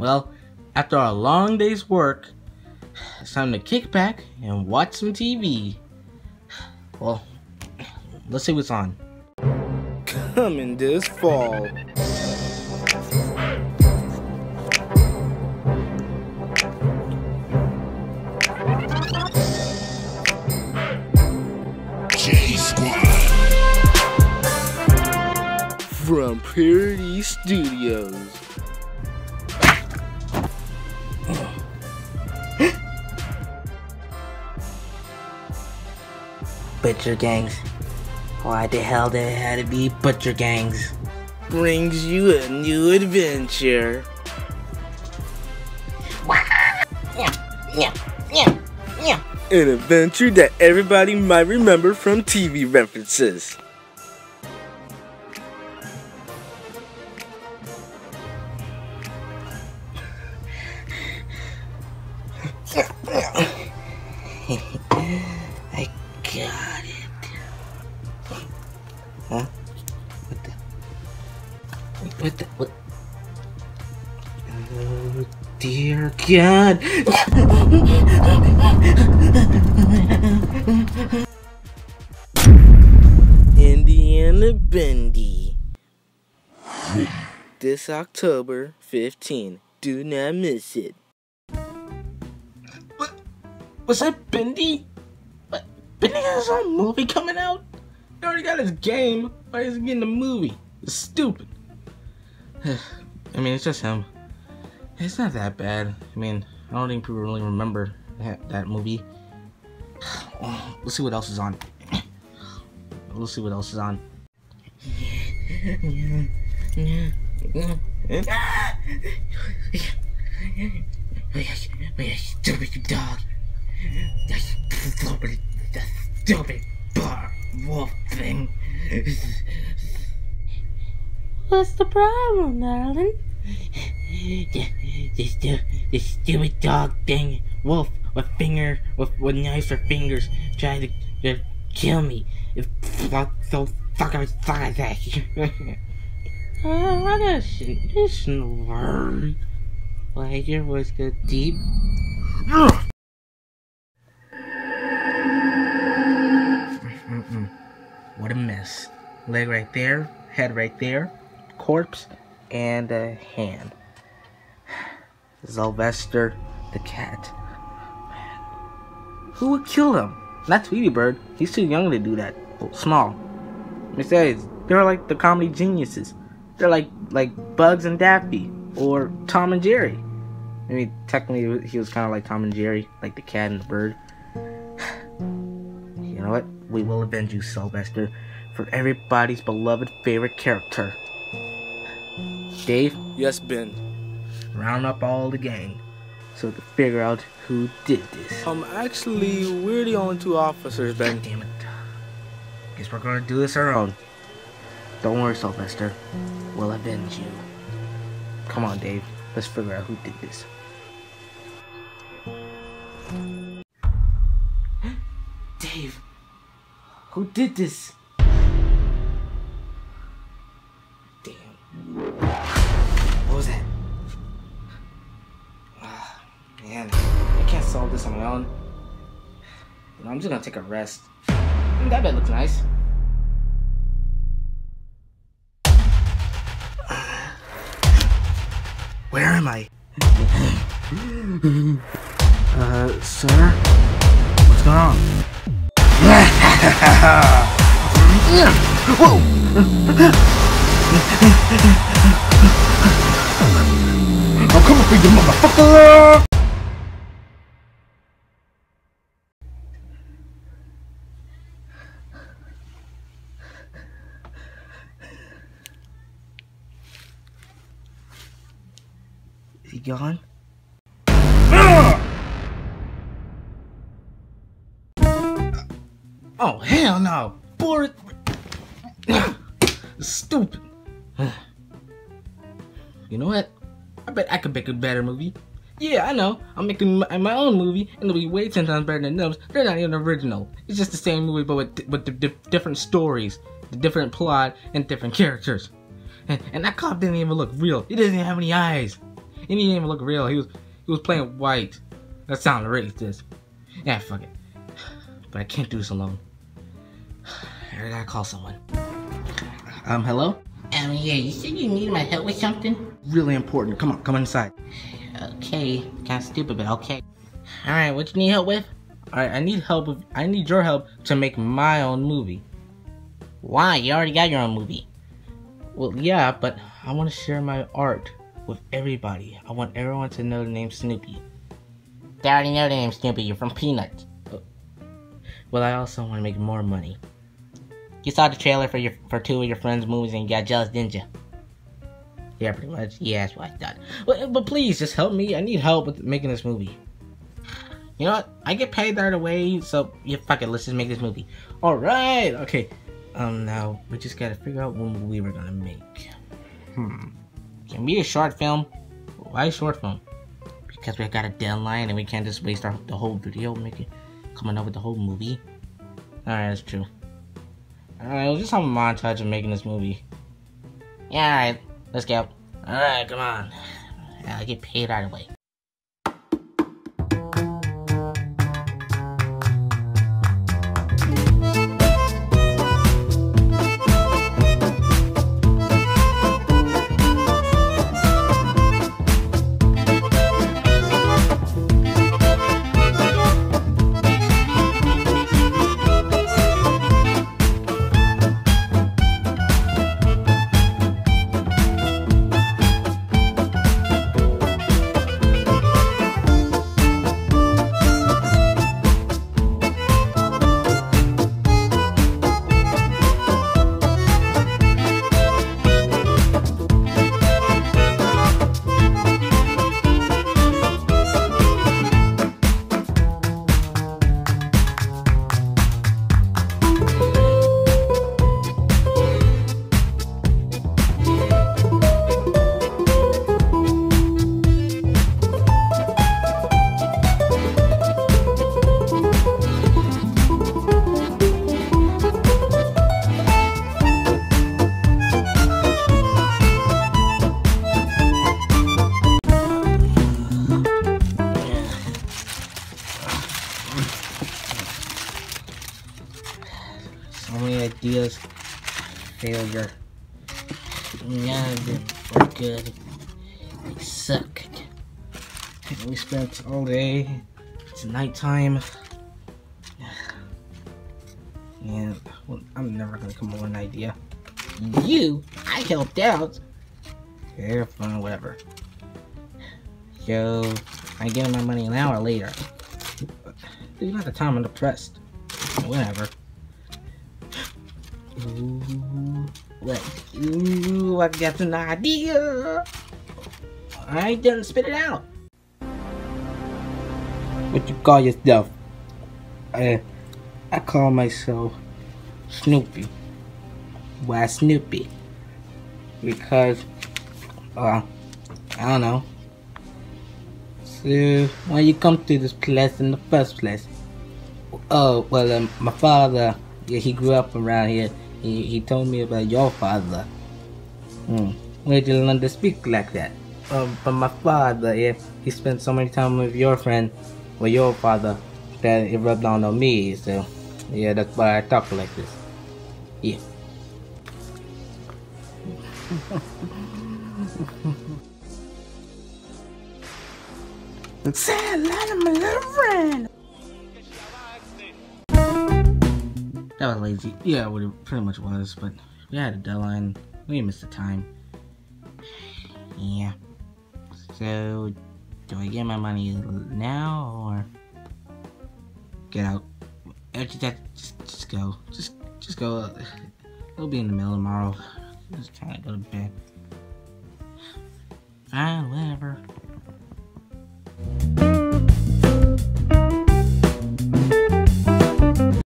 Well, after a long day's work, it's time to kick back and watch some TV. Well, let's see what's on. Coming this fall. J Squad. From Purity Studios. Butcher gangs. Why the hell did it have to be butcher gangs? Brings you a new adventure. An adventure that everybody might remember from TV references. What the? What? Oh dear God! Indiana Bendy. this October 15. Do not miss it. What? Was that Bendy? What? Bendy has his own movie coming out? He already got his game. Why is he getting a movie? It's stupid. I mean, it's just him. It's not that bad. I mean, I don't think people really remember that, that movie. Let's see what else is on. Let's see what else is on. Stupid dog. That stupid, that stupid bar wolf thing. What's the problem, darling? This, this, this stupid dog thing, wolf with finger, with, with knives for fingers, trying to, to kill me. It's fuck, so fucking fuck that. Oh, that shouldn't, it shouldn't work. Like your voice go deep. Mm, mm, mm. What a mess. Leg right there, head right there, corpse, and a hand. Sylvester the cat. Who would kill him? Not Tweety Bird. He's too young to do that. Oh, small. Besides, they're like the comedy geniuses. They're like like Bugs and Daffy or Tom and Jerry. I mean, technically, he was kind of like Tom and Jerry, like the cat and the bird. You know what? We will avenge you, Sylvester, for everybody's beloved favorite character. Dave, Yes, Ben. round up all the gang so to figure out who did this. Um, actually, we're the only two officers, Ben. God damn it. Guess we're gonna do this our own. Don't worry, Sylvester. We'll avenge you. Come on, Dave. Let's figure out who did this. Dave, who did this? Was that? Ah, man, I can't solve this on my own. You know, I'm just gonna take a rest. That bed looks nice. Where am I? uh, sir? What's going on? I'm you, motherfucker! Is he gone? Ah! Oh, hell no! Boris! Stupid! You know what? I bet I could make a better movie. Yeah, I know. I'm making my, my own movie, and it'll be way ten times better than those. They're not even original. It's just the same movie, but with with the, di- different stories, the different plot, and different characters. And, and that cop didn't even look real. He doesn't even have any eyes. He didn't even look real. He was he was playing white. That sounded racist. Yeah, fuck it. But I can't do this alone. I gotta call someone. Um, hello? Um, yeah, you said you needed my help with something? Really important. Come on, come inside. Okay, kinda stupid, but okay. Alright, what you need help with? Alright, I need help with, I need your help to make my own movie. Why? You already got your own movie. Well, yeah, but I want to share my art with everybody. I want everyone to know the name Snoopy. They already know the name Snoopy, you're from Peanuts. Uh, well, I also want to make more money. You saw the trailer for your for two of your friends' movies and you got jealous, didn't you? Yeah, pretty much. Yeah, that's what I thought. But, but please, just help me. I need help with making this movie. You know what? I get paid right away, so yeah, fuck it. Let's just make this movie. All right. Okay. Um. Now we just gotta figure out what movie we're gonna make. Hmm. Can we a short film? Why short film? Because we've got a deadline and we can't just waste our the whole video making coming up with the whole movie. All right, that's true. Alright, we'll just have a montage of making this movie. Yeah, alright. Let's go. Alright, come on. I get paid right away. So. Failure. Them were good. They suck. We spent all day. It's nighttime. And well, I'm never gonna come up with an idea. You? I helped out. Yeah, whatever. Yo, I get my money an hour later. Dude, not the time I'm depressed. Whatever. Ooh? Ooh, I got an idea. I didn't spit it out. What you call yourself? I, I call myself Snoopy. Why Snoopy? Because, uh, I don't know. So, why you come to this place in the first place? Oh, well, um, my father, yeah, he grew up around here. He, he told me about your father. Hmm. Where'd you learn to speak like that? Um, but my father, yeah, he spent so many time with your friend, with your father, that it rubbed on on me. So, yeah, that's why I talk like this. Yeah. Say hello to my little friend. That was lazy. Yeah, what it pretty much was, but we had a deadline. We missed the time. Yeah. So, do I get my money now or get out? Just, just, just go. Just, just go. It'll be in the mail tomorrow. Just trying to go to bed. Fine, whatever.